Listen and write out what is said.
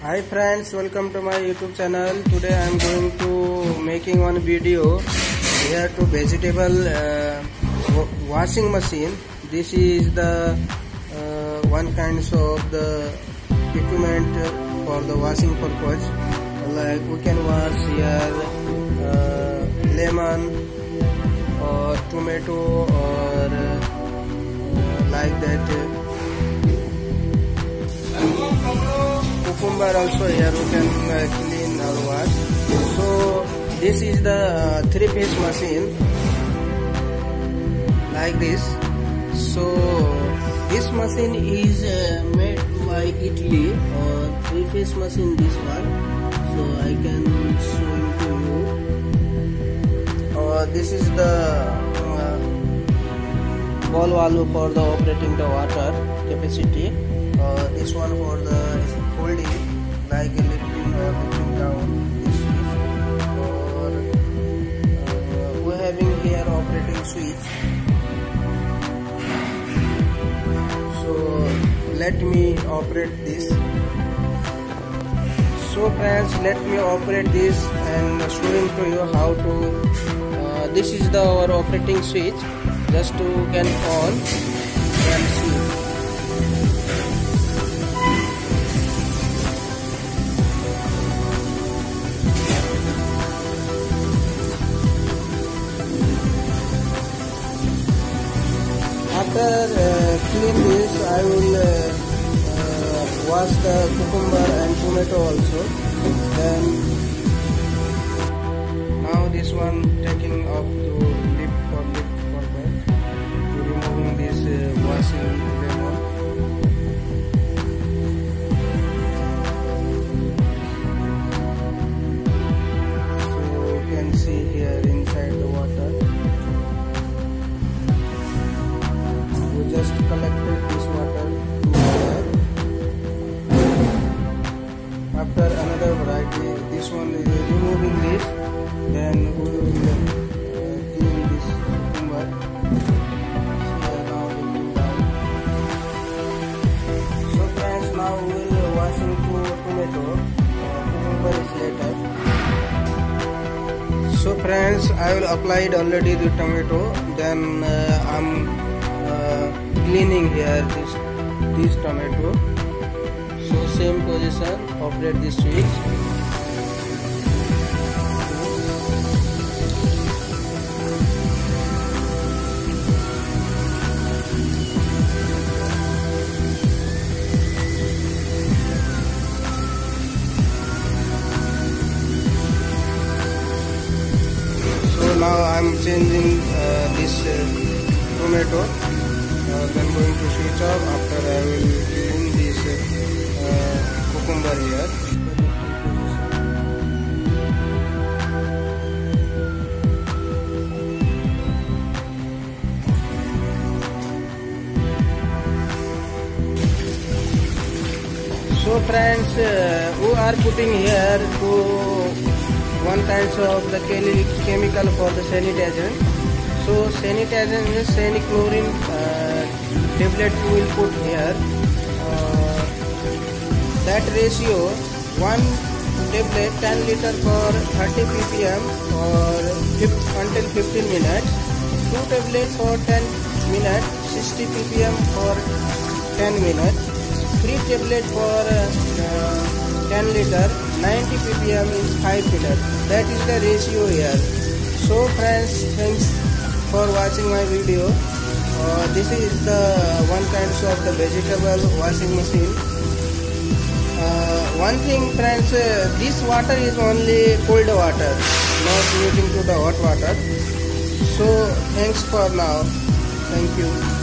Hi friends, welcome to my YouTube channel. Today I am going to making one video here to vegetable uh, washing machine. This is the uh, one kind of the equipment for the washing purpose. Like we can wash here uh, lemon or tomato or cucumber also here we can uh, clean or wash. So this is the uh, three phase machine. Like this. So this machine is uh, made by Italy or three phase machine this one. So I can show it to you. Uh, this is the uh, ball valve for the operating the water capacity uh, this one for the holding like lifting or lifting down. This is uh, we're having here operating switch. So let me operate this. So friends let me operate this and showing to you how to uh, this is the our operating switch. Just to can on and see after uh, clean this I will uh, uh, wash the cucumber and tomato also. Then now this one taking off to lip for lip purpose to removing this uh, washing lemon so you can see here inside friends, I will applied already the tomato. Then uh, I'm uh, cleaning here this this tomato so same position operate this switch now I'm changing uh, this uh, tomato uh, then going to switch off after I will clean this uh, cucumber here so friends uh, who are putting here to one kind of the chemical for the sanitizer. So sanitizer is sanichlorine uh, tablet you will put here. Uh, that ratio one tablet 10 liter for 30 ppm or until 15 minutes. Two tablet for 10 minutes 60 ppm for 10 minutes. Three tablet for uh, 10 liter 90 ppm is 5 liter that is the ratio here. So friends thanks for watching my video. Uh, this is the one kind of the vegetable washing machine. Uh, one thing friends uh, this water is only cold water not using to the hot water. So thanks for now. Thank you